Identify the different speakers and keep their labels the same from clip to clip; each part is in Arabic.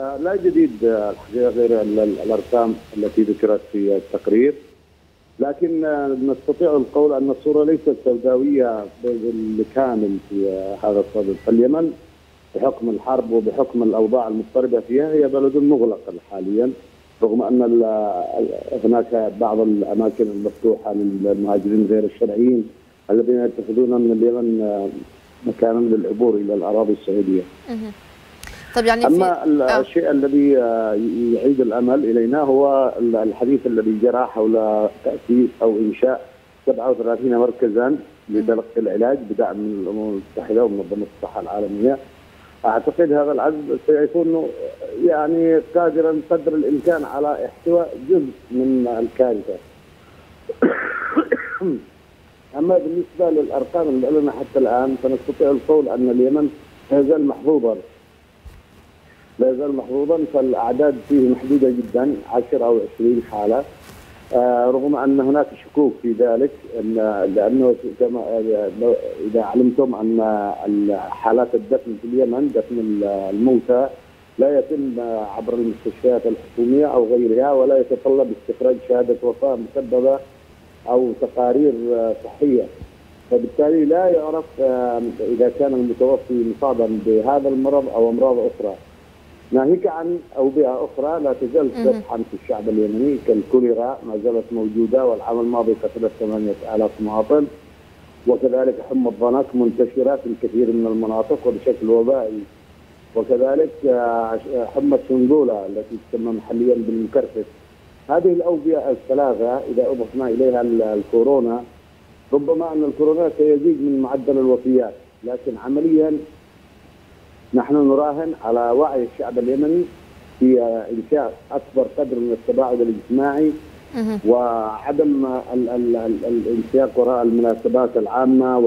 Speaker 1: لا جديد الحقيقة غير الأرقام التي ذكرت في التقرير. لكن نستطيع القول أن الصورة ليست سوداوية بالكامل في هذا الصدد، فاليمن بحكم الحرب وبحكم الأوضاع المضطربة فيها هي بلد مغلق حاليا رغم أن هناك بعض الأماكن المفتوحة للمهاجرين غير الشرعيين الذين يتخذون من اليمن مكانا للعبور إلى الأراضي السعودية. طب يعني أما في... الشيء آه. الذي يعيد الأمل إلينا هو الحديث الذي جرى حول تأسيس أو إنشاء 37 مركزا لتلقي العلاج بدعم من الأمم المتحدة ومنظمة الصحة العالمية. أعتقد هذا العدد سيكون يعني قادرا قدر الإمكان على احتواء جزء من الكارثة. أما بالنسبة للأرقام اللي لنا حتى الآن فنستطيع القول أن اليمن لا يزال محظوظا لا يزال محظوظا فالأعداد فيه محدودة جدا 10 أو 20 حالة. آه رغم أن هناك شكوك في ذلك ان لأنه كما إذا علمتم أن حالات الدفن في اليمن دفن الموتى لا يتم عبر المستشفيات الحكومية أو غيرها ولا يتطلب استخراج شهادة وفاة مسببة أو تقارير صحية. فبالتالي لا يعرف إذا كان المتوفي مصابا بهذا المرض أو أمراض أخرى. ناهيك عن أوبئة أخرى لا تزال تطحن في الشعب اليمني كالكوليرا ما زالت موجودة والعام الماضي قتلت 8000 مواطن. وكذلك حمى الضنك منتشرة في الكثير من المناطق وبشكل وبائي. وكذلك حمى السنغوله التي تسمى محليا بالمكرفس هذه الأوبئة الثلاثة إذا أضفنا إليها الكورونا ربما أن الكورونا سيزيد من معدل الوفيات لكن عمليا نحن نراهن على وعي الشعب اليمني في انشاء أكبر قدر من التباعد الاجتماعي وعدم الانسياق وراء المناسبات العامة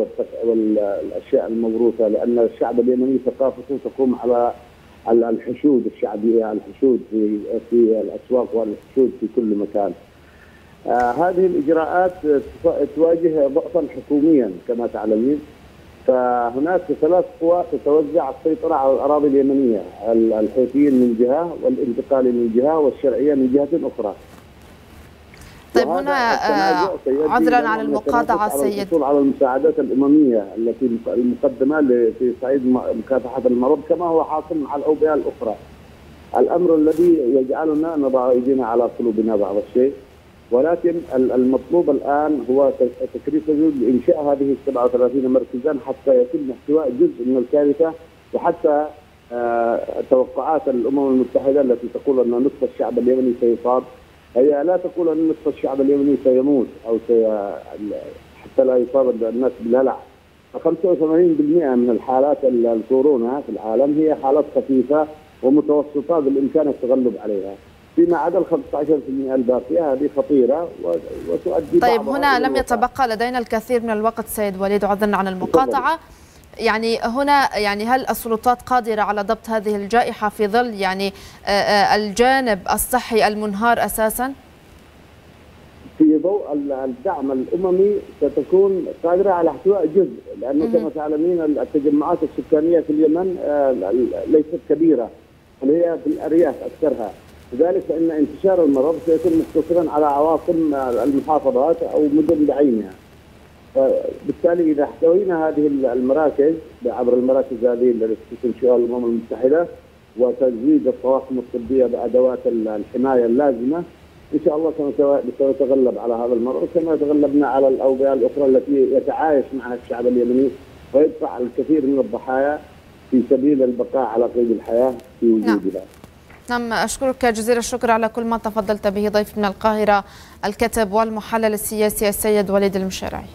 Speaker 1: والأشياء الموروثة لأن الشعب اليمني ثقافته تقوم على الحشود الشعبية الحشود في في الأسواق والحشود في كل مكان. آه هذه الإجراءات تواجه ضعفا حكوميا كما تعلمين فهناك ثلاث قوى تتوزع السيطرة على الأراضي اليمنية الحوثيين من جهة والانتقالي من جهة والشرعية من جهة أخرى.
Speaker 2: طيب هنا عذرا على المقاطعة سيد
Speaker 1: الحصول على المساعدات الأممية التي المقدمة في صعيد مكافحة المرض كما هو حاصل مع الاوبئه الأخرى. الأمر الذي يجعلنا نضع أيدينا على قلوبنا بعض الشيء ولكن المطلوب الآن هو تكريس لإنشاء هذه ال 37 مركزا حتى يتم احتواء جزء من الكارثة وحتى توقعات الأمم المتحدة التي تقول أن نصف الشعب اليمني سيصاب هي لا تقول أن نصف الشعب اليمني سيموت أو سي حتى لا يصاب الناس بالهلع ف 85% من الحالات الكورونا في العالم هي حالات خفيفة ومتوسطة بالإمكان التغلب عليها. فيما عدا ال 15% الباقية هذه خطيرة وتؤدي
Speaker 2: طيب هنا لم يتبقى لدينا الكثير من الوقت سيد وليد عذرنا عن المقاطعة. يعني هنا يعني هل السلطات قادرة على ضبط هذه الجائحة في ظل يعني الجانب الصحي المنهار أساسا؟
Speaker 1: في ضوء الدعم الأممي ستكون قادرة على احتواء جزء لأنه كما تعلمين التجمعات السكانية في اليمن ليست كبيرة بل هي في الأرياف أكثرها. لذلك فان انتشار المرض سيكون مقتصرا على عواصم المحافظات أو مدن بعينها. بالتالي إذا احتوينا هذه المراكز عبر المراكز هذه التي تنشئها الأمم المتحدة وتزويد الطواقم الطبية بأدوات الحماية اللازمة إن شاء الله سنتغلب على هذا المرض كما تغلبنا على الأوبئة الأخرى التي يتعايش معها الشعب اليمني ويدفع الكثير من الضحايا في سبيل البقاء على قيد الحياة في وجودها. نعم.
Speaker 2: نعم أشكرك جزيل الشكر على كل ما تفضلت به ضيف من القاهرة الكاتب والمحلل السياسي السيد وليد المشارعي